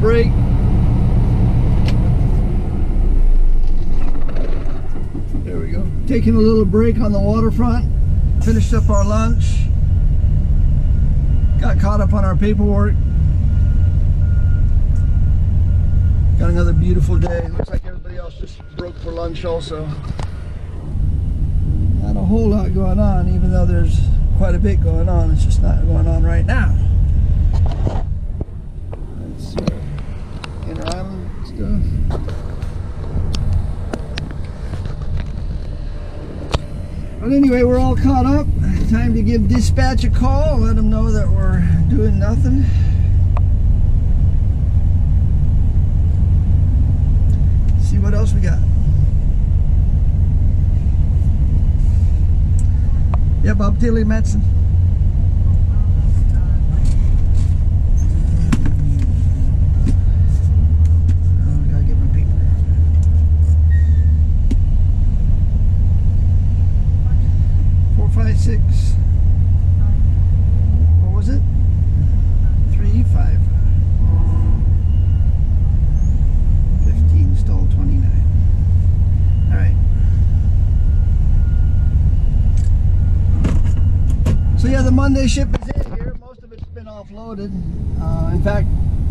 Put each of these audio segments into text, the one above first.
Break. There we go. Taking a little break on the waterfront. Finished up our lunch. Got caught up on our paperwork. Got another beautiful day. Looks like everybody else just broke for lunch also. Not a whole lot going on, even though there's quite a bit going on. It's just not going on right now. Let's see. Inner island stuff. But anyway, we're all caught up. Time to give dispatch a call, let them know that we're doing nothing. See what else we got. Ja, Bob Tilly Madsen. Oh, I gotta get my paper. Four, five, six. What was it? Three, five. Fifteen, stall twenty-nine. All right. So yeah, the Monday ship is in here. Most of it's been offloaded. Uh, in fact,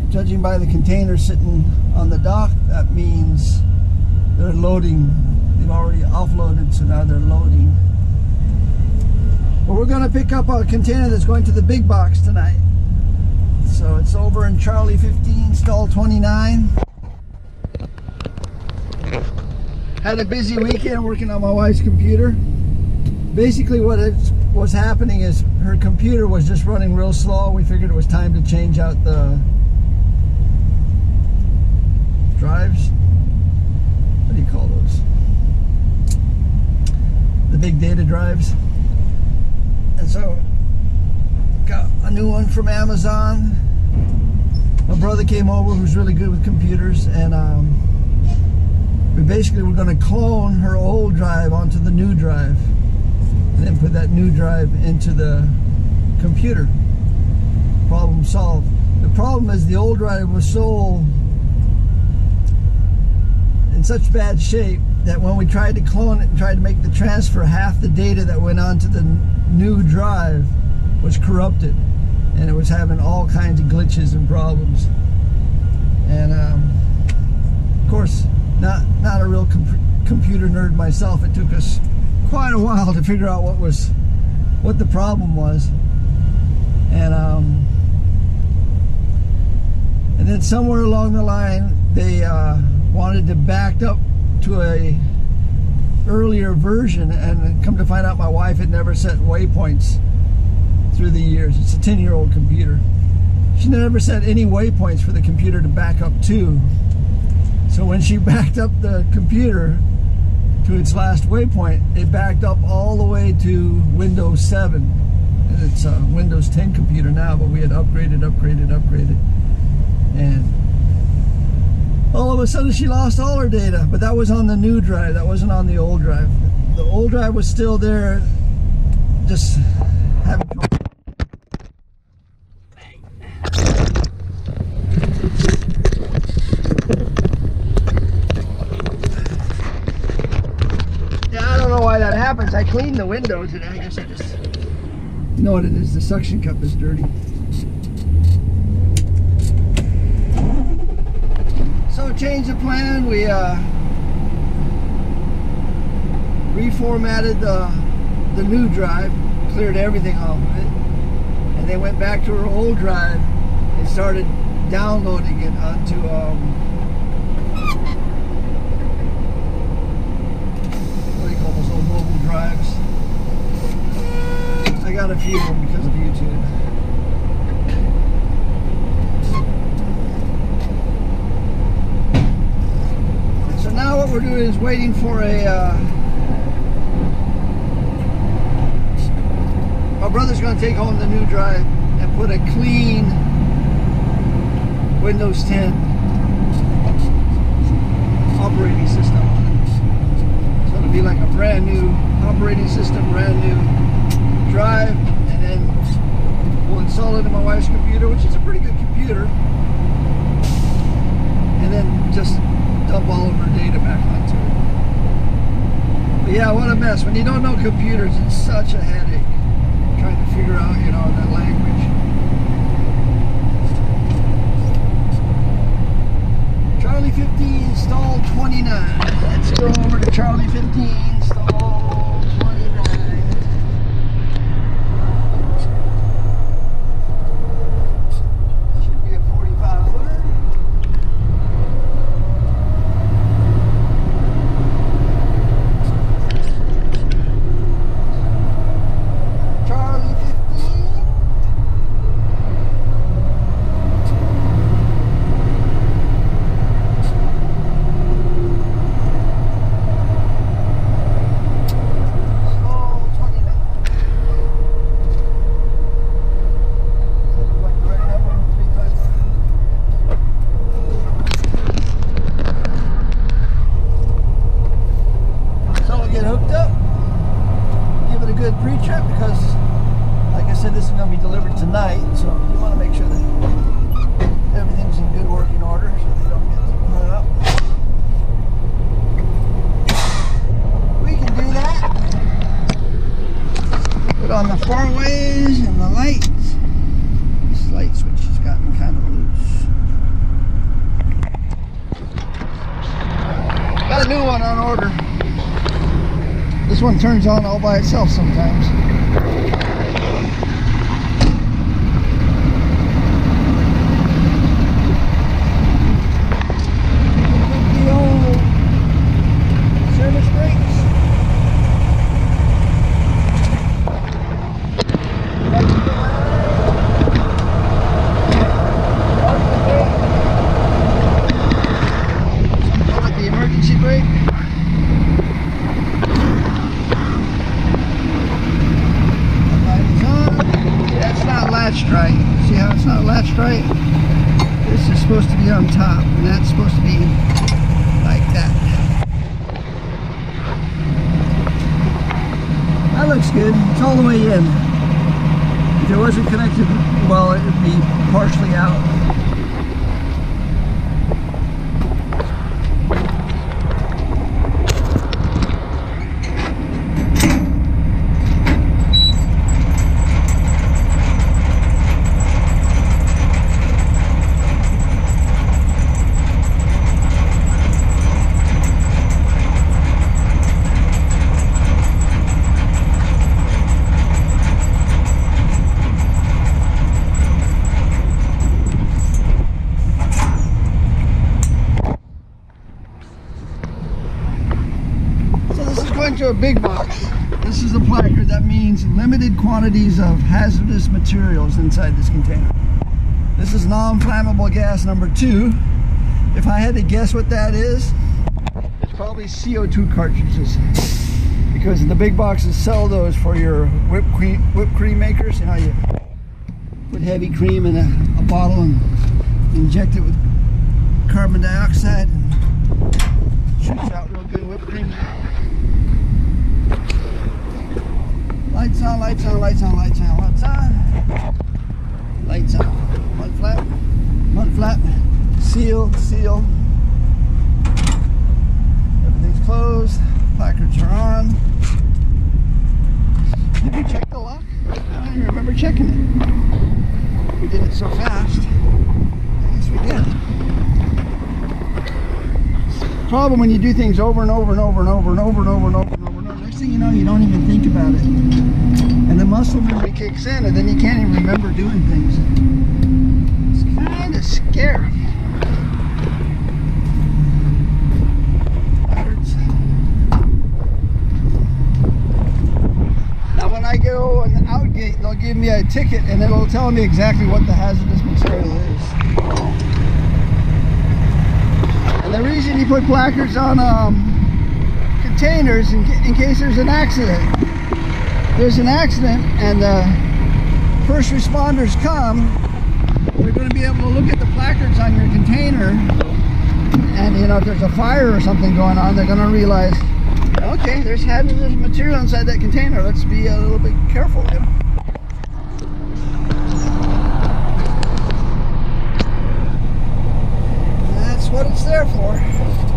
judging by the container sitting on the dock, that means they're loading. They've already offloaded, so now they're loading. But we're going to pick up a container that's going to the big box tonight. So it's over in Charlie 15, stall 29. Had a busy weekend working on my wife's computer. Basically what was happening is her computer was just running real slow. We figured it was time to change out the drives. What do you call those? The big data drives. And so got a new one from Amazon. My brother came over who's really good with computers and um, we basically were going to clone her old drive onto the new drive then put that new drive into the computer. Problem solved. The problem is the old drive was so in such bad shape that when we tried to clone it and tried to make the transfer, half the data that went onto the new drive was corrupted and it was having all kinds of glitches and problems. And um, of course, not not a real com computer nerd myself. It took us quite a while to figure out what was what the problem was. And um, and then somewhere along the line, they uh, wanted to back up to a earlier version, and come to find out, my wife had never set waypoints through the years. It's a 10-year-old computer. She never set any waypoints for the computer to back up to. So when she backed up the computer to its last waypoint, it backed up all the way to Windows 7. And it's a Windows 10 computer now, but we had upgraded, upgraded, upgraded. And all of a sudden she lost all her data, but that was on the new drive, that wasn't on the old drive. The old drive was still there, just having trouble. Yeah, I don't know why that cleaned the windows and I guess I just you know what it is. The suction cup is dirty. So change the plan. We uh, reformatted the the new drive, cleared everything off of it, and they went back to her old drive and started downloading it onto um, what do you call those drives? I got a few of them because of YouTube. So now what we're doing is waiting for a. Uh, my brother's going to take home the new drive and put a clean Windows 10 operating system on it. So it'll be like a brand new operating system, brand new drive, and then we'll install it in my wife's computer, which is a pretty good computer. And then just dump all of her data back onto it. But yeah, what a mess. When you don't know computers, it's such a headache trying to figure out, you know, that language. Charlie 15, stall 29. Let's go over to Charlie 15, stall 29. Should be a 45 footer. Charlie 15. Stall 29. Look like the right number, 355. So we'll get hooked up, give it a good pre-trip because, like I said, this is going to be delivered tonight. So you want to make sure that everything's in good working order so they don't get hung up. We can do that. Put on the four ways and the lights. This light switch has gotten kind of loose. Got a new one on order. This one turns on all by itself sometimes. The old service brakes. Some call it the emergency brake. Light is on. That's not latched right. See how it's not latched right? This is supposed to be on top, and that's supposed to be like that. That looks good. It's all the way in. Wasn't connected well, it would be partially out. Going to a big box. This is a placard that means limited quantities of hazardous materials inside this container. This is non-flammable gas number two. If I had to guess what that is, it's probably CO2 cartridges. Because the big boxes sell those for your whipped cream, whipped cream makers. You know, you put heavy cream in a, a bottle and inject it with carbon dioxide and shoots out real good whipped cream. Lights on, lights on, lights on, lights on, lights on. Lights on. Mud flap, mud flap, seal, seal. Everything's closed. Placards are on. Did we check the lock? I don't even remember checking it. We did it so fast. I guess we did. Problem when you do things over and over and over and over and over and over and over Next thing you know, you don't even think about it. And the muscle memory kicks in and then you can't even remember doing things. It's kind of scary. Now when I go on the out gate, they'll give me a ticket and it'll tell me exactly what the hazardous material is. And the reason you put placards on um, containers in, in case there's an accident. There's an accident and the first responders come, they're going to be able to look at the placards on your container and you know if there's a fire or something going on they're going to realize okay there's hazardous material inside that container. Let's be a little bit careful that's what it's there for.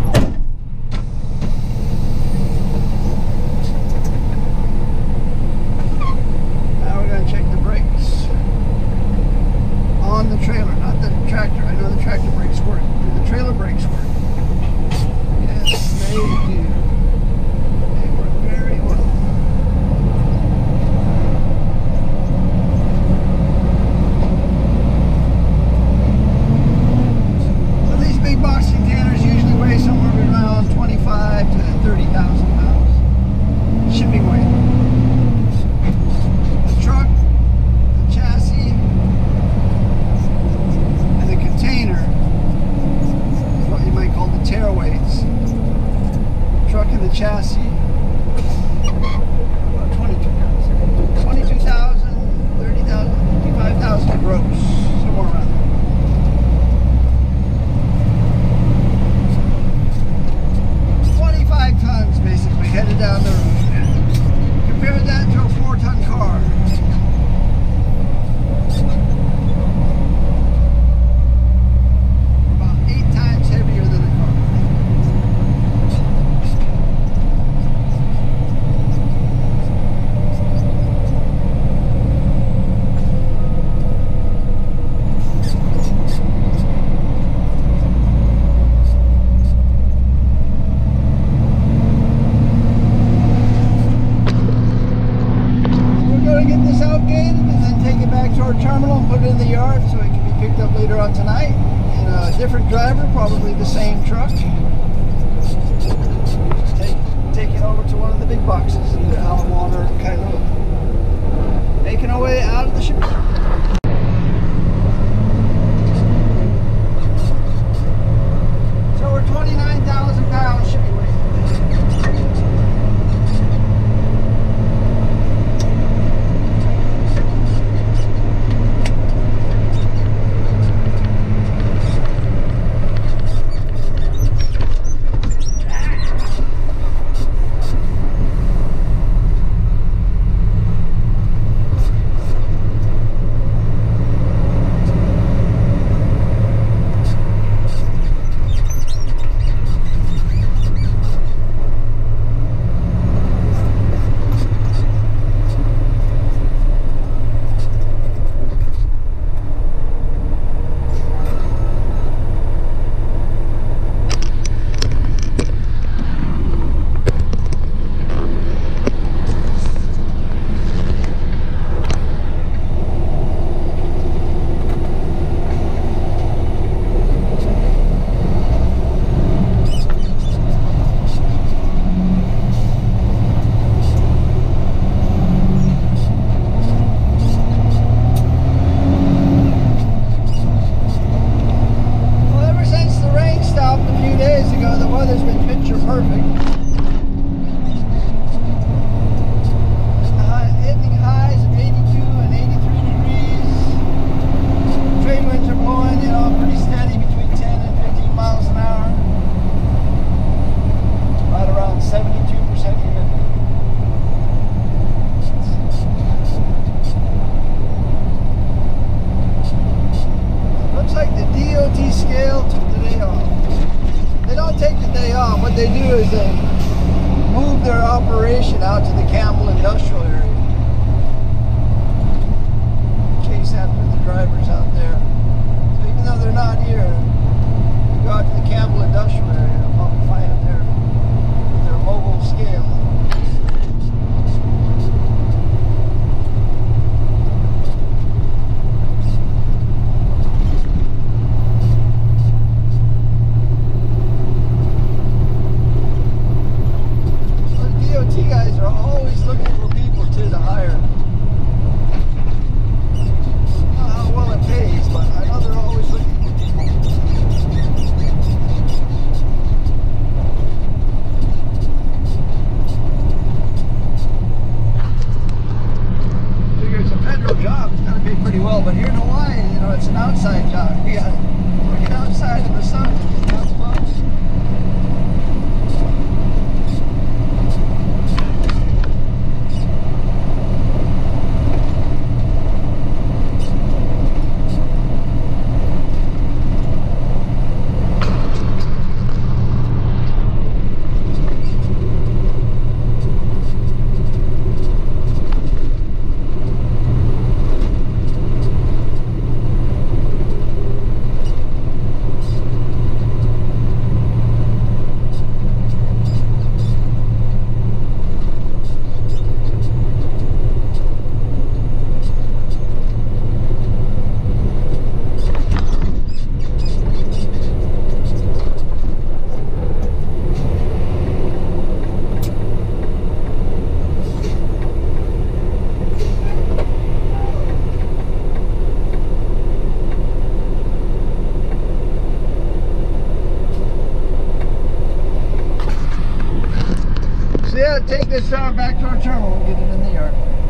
Our terminal and get it in the yard.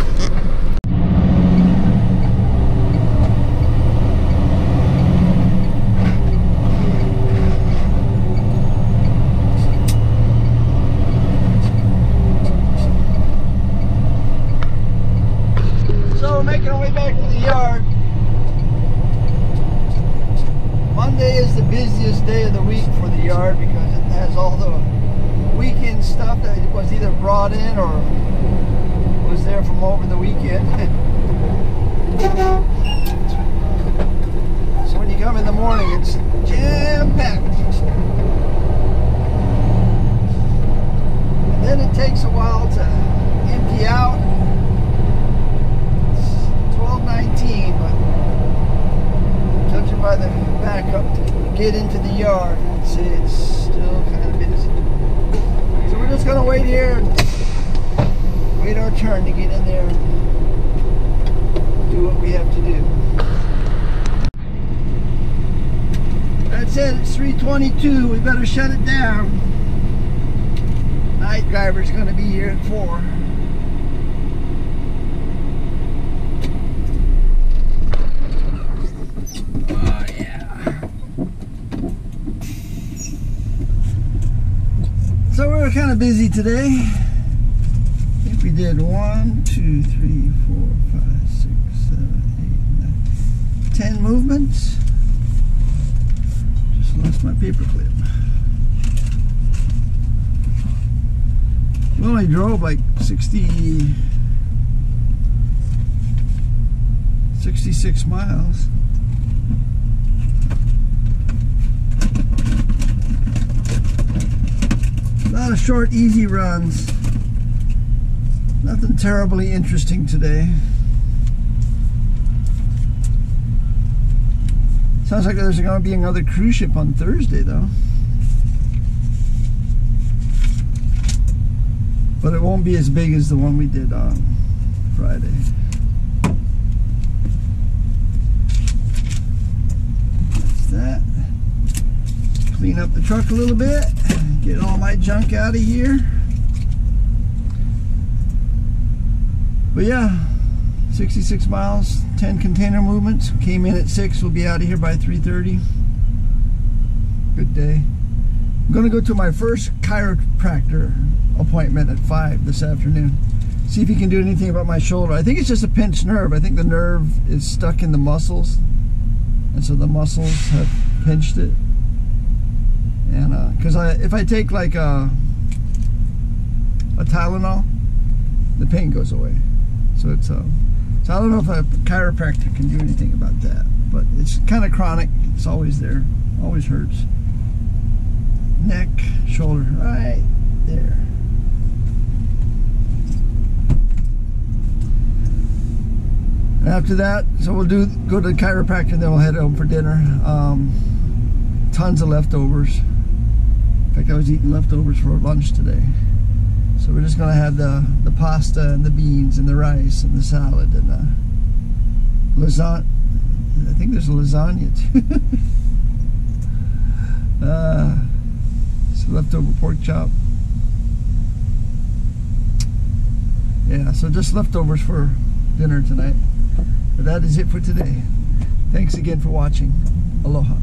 22. We better shut it down. Night driver's going to be here at 4. Oh, yeah. So we were kind of busy today. I think we did one, two, three, four, five, six, seven, eight, nine, ten movements. Lost my paperclip. Well, I drove like 60, 66 miles. A lot of short, easy runs. Nothing terribly interesting today. Sounds like there's going to be another cruise ship on Thursday, though. But it won't be as big as the one we did on Friday. That's that. Clean up the truck a little bit. Get all my junk out of here. But yeah, 66 miles, 10 container movements. Came in at 6, we'll be out of here by 3.30. Good day. I'm gonna go to my first chiropractor appointment at 5 this afternoon. See if he can do anything about my shoulder. I think it's just a pinched nerve. I think the nerve is stuck in the muscles. And so the muscles have pinched it. And because I, if I take like a, a Tylenol, the pain goes away. So it's uh, so I don't know if a chiropractor can do anything about that, but it's kind of chronic. It's always there, always hurts. Neck, shoulder, right there. After that, so we'll do go to the chiropractor, and then we'll head home for dinner. Um, tons of leftovers. In fact, I was eating leftovers for lunch today. We're just gonna have the the pasta and the beans and the rice and the salad and the lasagna. I think there's a lasagna too. uh, some leftover pork chop. Yeah, so just leftovers for dinner tonight. But that is it for today. Thanks again for watching. Aloha.